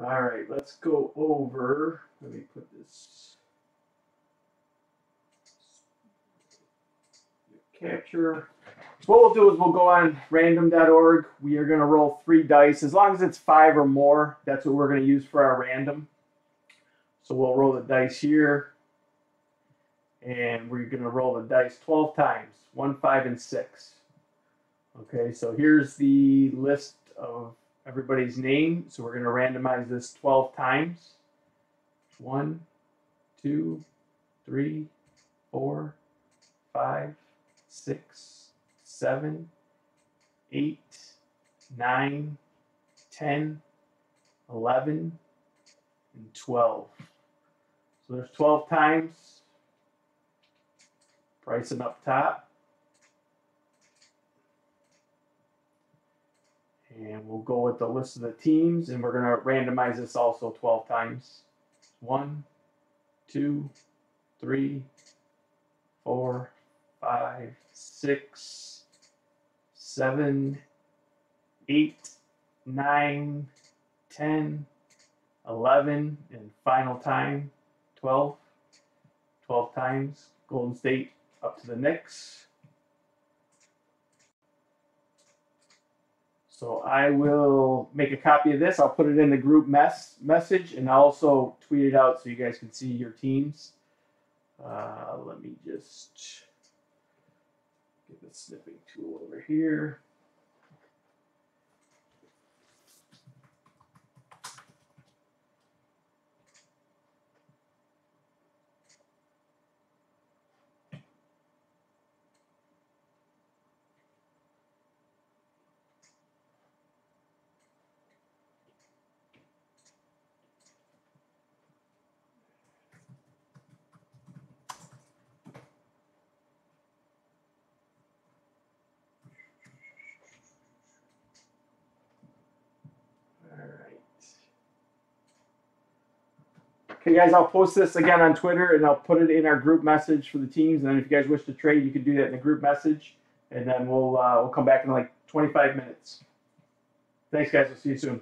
All right, let's go over. Let me put this capture. What we'll do is we'll go on random.org. We are going to roll three dice. As long as it's five or more, that's what we're going to use for our random. So we'll roll the dice here. And we're going to roll the dice 12 times. One, five, and six. Okay, so here's the list of everybody's name. So we're going to randomize this 12 times. One, two, three, four, five, six, seven, eight, nine, ten, eleven, and 12. So there's 12 times. Pricing up top. And we'll go with the list of the teams, and we're going to randomize this also 12 times. One, two, three, four, five, six, seven, eight, nine, ten, eleven, and final time, 12. 12 times. Golden State up to the Knicks. So I will make a copy of this. I'll put it in the group mess message and I'll also tweet it out so you guys can see your teams. Uh, let me just get the snipping tool over here. Okay, guys, I'll post this again on Twitter and I'll put it in our group message for the teams. And then if you guys wish to trade, you can do that in the group message. And then we'll uh, we'll come back in like 25 minutes. Thanks, guys. We'll see you soon.